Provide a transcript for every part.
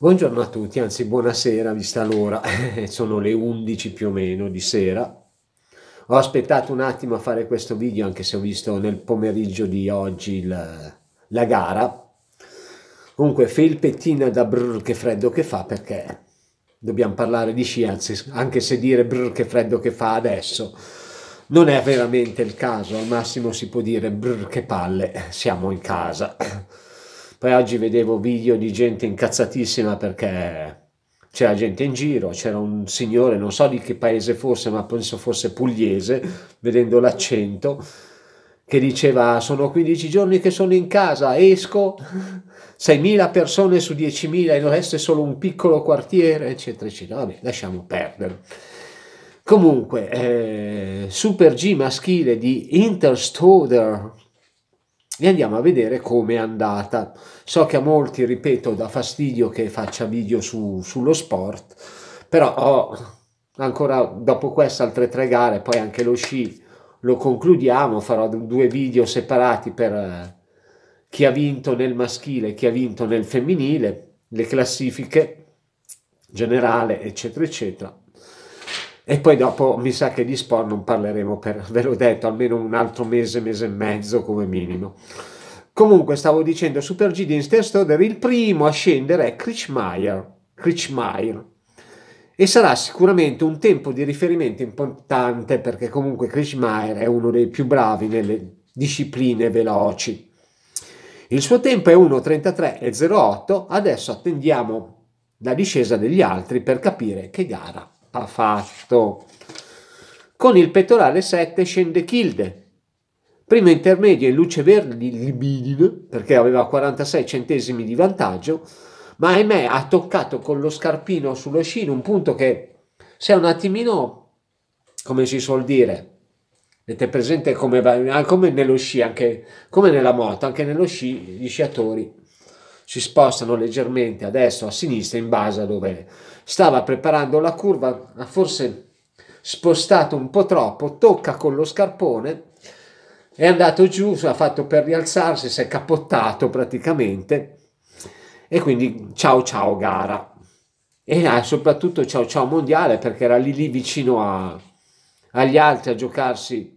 Buongiorno a tutti, anzi buonasera vista l'ora, sono le 11 più o meno di sera. Ho aspettato un attimo a fare questo video anche se ho visto nel pomeriggio di oggi il, la gara. Comunque felpettina da brr che freddo che fa perché dobbiamo parlare di sci, anzi anche se dire brr che freddo che fa adesso non è veramente il caso, al massimo si può dire brr che palle, siamo in casa. Poi oggi vedevo video di gente incazzatissima perché c'era gente in giro, c'era un signore, non so di che paese fosse, ma penso fosse pugliese, vedendo l'accento, che diceva sono 15 giorni che sono in casa, esco, 6.000 persone su 10.000 e il resto è solo un piccolo quartiere, eccetera, eccetera. Vabbè, lasciamo perdere. Comunque, eh, Super G maschile di Interstoder, e andiamo a vedere come è andata. So che a molti, ripeto, dà fastidio che faccia video su, sullo sport, però ho ancora dopo queste altre tre gare, poi anche lo sci lo concludiamo, farò due video separati per eh, chi ha vinto nel maschile e chi ha vinto nel femminile, le classifiche generale, eccetera, eccetera. E poi dopo mi sa che di sport non parleremo per, ve l'ho detto, almeno un altro mese, mese e mezzo come minimo. Comunque stavo dicendo Super G di Insterstoder, il primo a scendere è Krichmeier e sarà sicuramente un tempo di riferimento importante perché comunque Krichmeier è uno dei più bravi nelle discipline veloci. Il suo tempo è 1.33.08, adesso attendiamo la discesa degli altri per capire che gara ha fatto. Con il pettorale 7 scende Kilde, primo intermedio in luce verde di Libidine, perché aveva 46 centesimi di vantaggio, ma ahimè ha toccato con lo scarpino sullo sci un punto che se un attimino, come si suol dire, avete presente come, come nello sci, anche come nella moto, anche nello sci gli sciatori si spostano leggermente a destra o a sinistra in base a dove stava preparando la curva, ha forse spostato un po' troppo, tocca con lo scarpone, è andato giù, ha fatto per rialzarsi, si è capottato praticamente e quindi ciao ciao gara. E ah, soprattutto ciao ciao mondiale perché era lì lì vicino a, agli altri a giocarsi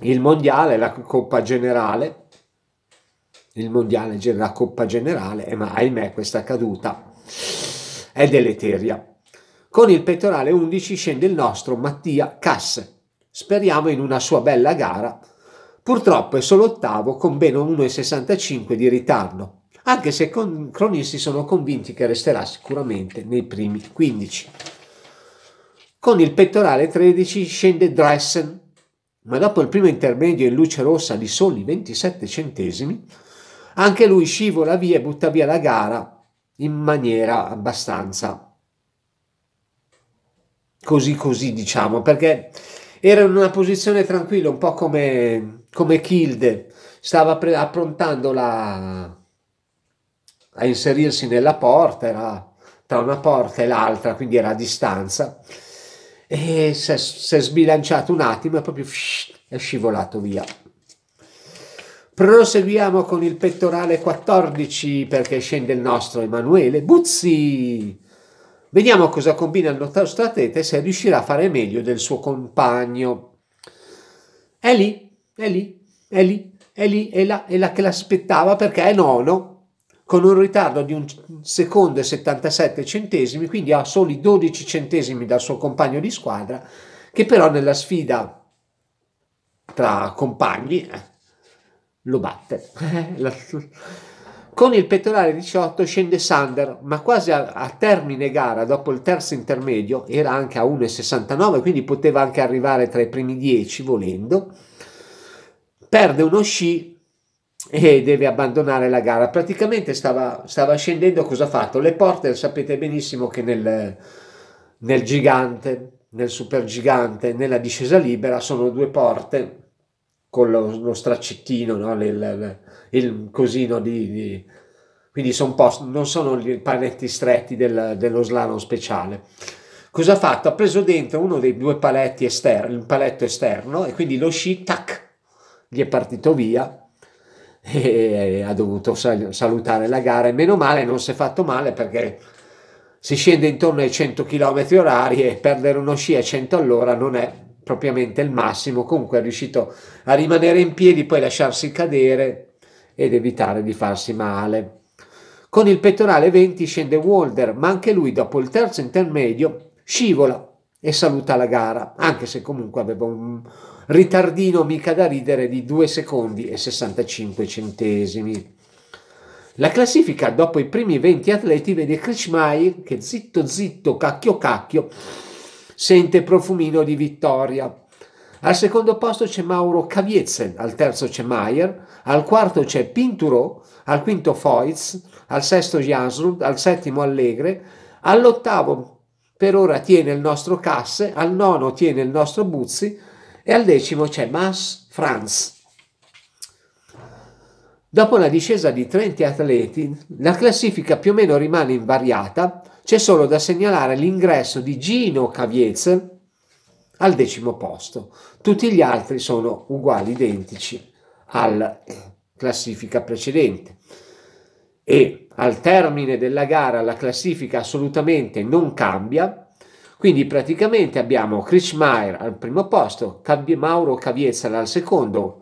il mondiale, la coppa generale il mondiale, la Coppa Generale, e ma ahimè questa caduta è deleteria. Con il pettorale 11 scende il nostro Mattia Casse. Speriamo in una sua bella gara. Purtroppo è solo ottavo con ben 1,65 di ritardo, anche se i cronisti sono convinti che resterà sicuramente nei primi 15. Con il pettorale 13 scende Dressen, ma dopo il primo intermedio in luce rossa di soli 27 centesimi, anche lui scivola via e butta via la gara in maniera abbastanza così così diciamo perché era in una posizione tranquilla un po' come, come Kilde stava pre- approntando la, a inserirsi nella porta era tra una porta e l'altra quindi era a distanza. E si è, si è sbilanciato un attimo e proprio è scivolato via Proseguiamo con il pettorale 14 perché scende il nostro Emanuele Buzzi. Vediamo cosa combina il nostro atleta e se riuscirà a fare meglio del suo compagno. È lì, è lì, è lì, è lì, è là, è là che l'aspettava perché è nono, con un ritardo di un secondo e 77 centesimi, quindi ha soli 12 centesimi dal suo compagno di squadra, che però nella sfida tra compagni eh, lo batte. Con il pettorale 18 scende Sander, ma quasi a, a, termine gara, dopo il terzo intermedio, era anche a 1,69, quindi poteva anche arrivare tra i primi 10 volendo. Perde uno sci e deve abbandonare la gara. Praticamente stava, stava scendendo, cosa ha fatto? Le porte, sapete benissimo che nel, nel gigante, nel super gigante, nella discesa libera sono due porte con lo, lo straccettino, no? il, il, cosino di, di quindi son non sono i paletti stretti del, dello slalom speciale. Cosa ha fatto? Ha preso dentro uno dei due paletti esterni, il paletto esterno, e quindi lo sci, tac, gli è partito via, e ha dovuto salutare la gara e meno male non si è fatto male perché si scende intorno ai 100 km orari e perdere uno sci a 100 all'ora non è propriamente il massimo comunque è riuscito a rimanere in piedi poi lasciarsi cadere ed evitare di farsi male con il pettorale 20 scende Walder ma anche lui dopo il terzo intermedio scivola e saluta la gara anche se comunque aveva un ritardino mica da ridere di 2 secondi e 65 centesimi. La classifica dopo i primi 20 atleti vede Krichmaier che zitto zitto cacchio cacchio sente profumino di vittoria. Al secondo posto c'è Mauro Caviezel, al terzo c'è Maier, al quarto c'è Pinturo, al quinto Foyz, al sesto Jansrud, al settimo Allegre, all'ottavo per ora tiene il nostro Casse, al nono tiene il nostro Buzzi, e al decimo c'è Mas Franz. Dopo la discesa di 30 atleti, la classifica più o meno rimane invariata, c'è solo da segnalare l'ingresso di Gino Caviezel al decimo posto. Tutti gli altri sono uguali, identici alla classifica precedente. E al termine della gara la classifica assolutamente non cambia, quindi praticamente abbiamo Chris Meyer al primo posto, Mauro Caviezel al secondo,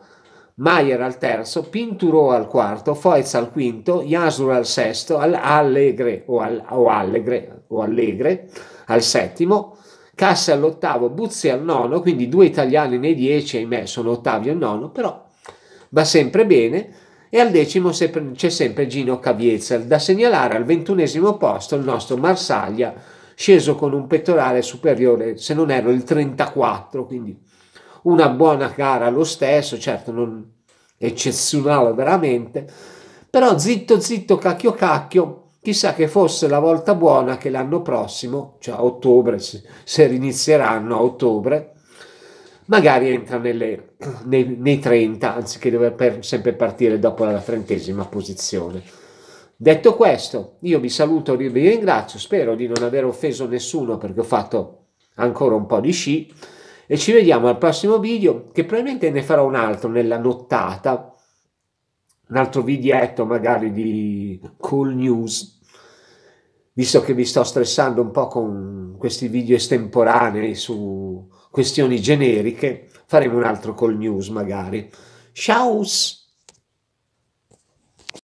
Maier al terzo, Pinturo al quarto, Foiz al quinto, Yasur al sesto, Allegre o, al, o, Allegre, o Allegre al settimo, Casse all'ottavo, Buzzi al nono, quindi due italiani nei dieci, ahimè sono Ottavio e nono, però va sempre bene. E al decimo c'è sempre Gino Caviezel, da segnalare al ventunesimo posto il nostro Marsaglia, sceso con un pettorale superiore, se non erro, il 34, quindi una buona gara lo stesso, certo non eccezionale veramente, però zitto zitto cacchio cacchio, chissà che fosse la volta buona che l'anno prossimo, cioè a ottobre, se rinizieranno a ottobre, magari entra nelle, nei, nei 30, anziché dover per, sempre partire dopo la trentesima posizione. Detto questo, io vi saluto vi ringrazio, spero di non aver offeso nessuno perché ho fatto ancora un po' di sci e ci vediamo al prossimo video che probabilmente ne farò un altro nella nottata, un altro videetto magari di cool news, visto che vi sto stressando un po' con questi video estemporanei su questioni generiche, faremo un altro cool news magari. Ciao!